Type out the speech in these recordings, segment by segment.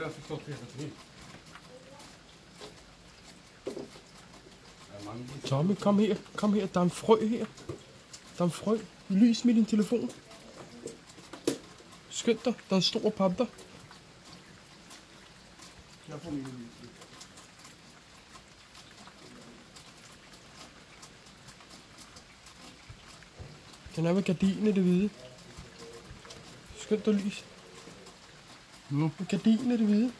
jag förstått hela tiden. Der er Tommy, kom her. Kom her. Der er en frø her. Der er en frø. Lys med din telefon. Skynd dig. Der er stor panda. Jeg får min. Den er ved gardinen, det hvide. Skynd dig lys. Nu. Ved gardinen, det hvide.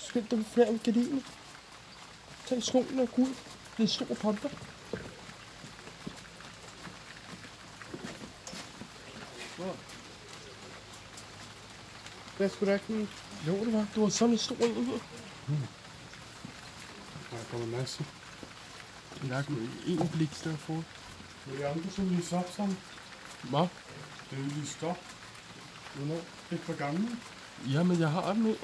Skynd dig flere ved gardinen. Tag skoene og gå ud. Det er en stor panda. Det skulle da ikke. Jo, det var. Det var sådan en stor en her. Der kommer en masse. Der er kun én bliks, der er fået. Det er andre, som lyser op sammen. Hvad? Det er lyst op. Hvornår? Det er for gamle. Jamen, jeg har dem her.